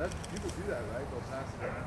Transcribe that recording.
That's, people do that, right? They'll pass it around.